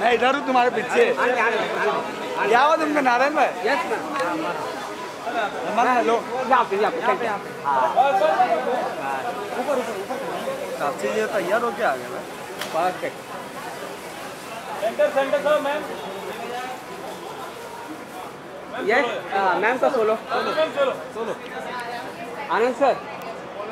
मैं इधर हूँ तुम्हारे पीछे। क्या हुआ तुमको नारायण भाई? मैम हेलो यू काफ़ी ये तैयार होके आ गया परफेक्ट यस मैम का solo Anand sir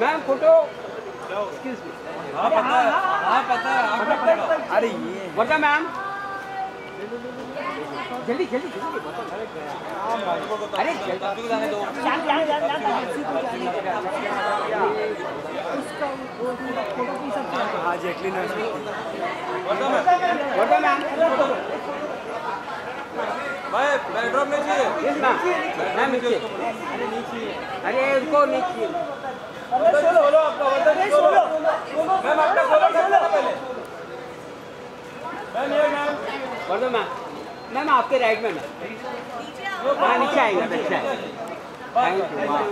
ma'am photo. Excuse me अरे ये बता मैम। जल्दी जल्दी जल्दी। अरे जल्दी। हाँ जैकलिन बता मैम। भाई बैकड्रॉप नहीं चाहिए। यस मैम मैम नीचे अरे उनको नीचे सोलो आपका वर्धन सोलो मैम आपका करना पहले। मैम ये मैम। बता मैम मैम आपके राइट में मैम हाँ नीचे आएगा अच्छा है थैंक यू वाह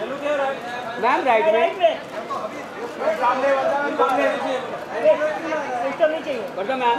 चलो क्या राइट मैम राइट में। सामने वर्धन सामने बता ma'am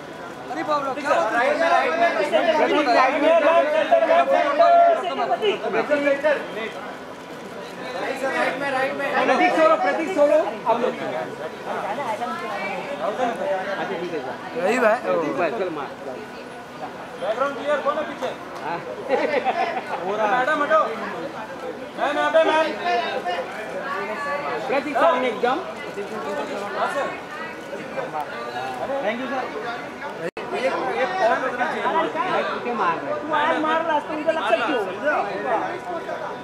Prateek solo Prateek solo आप लोग सर यही भाई बैकग्राउंड क्लियर कौन है पीछे। मैडम हटो मैम यहाँ पे मैम प्रतीक सामने एकदम थैंक यू सर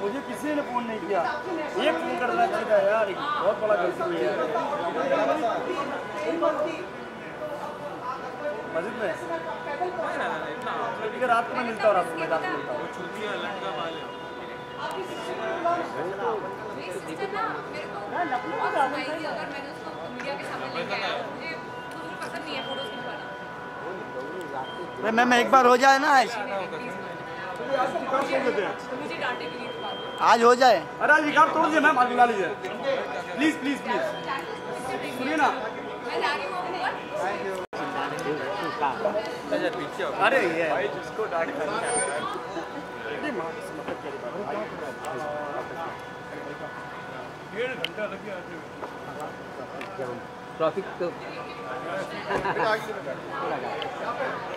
मुझे किसी ने फ़ोन नहीं किया। एक फ़ोन करना चाहिए यार बहुत बड़ा गलती है। मस्जिद में? ठीक है, रात मैं मिलता हूँ, रात मैं रात को मिलता हूँ। अरे मैम एक बार हो जाए ना आज। आज हो जाए। अरे आज रिकॉर्ड तोड़ दिया मैम आज बुला लीजिए। Please please please. सुनिए ना। अरे ये। ट्रैफ़िक तो हाँ नीचे तो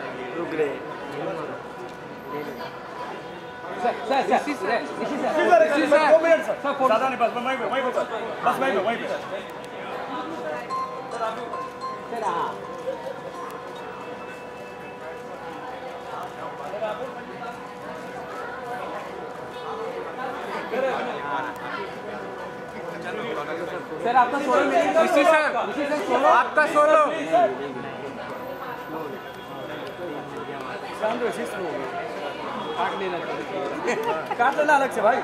रुक रहे sir sir sir sir sir sir दो मिनट सर। सर, ज़्यादा नहीं बस वहीं पे वहीं पे सर। बस वहीं पे वहीं पे। सर हाँ। सर आपका सर सोलो आपका सोलो शांत वैसे स्लो काट लेना चाहिए काट लेना अलग से भाई।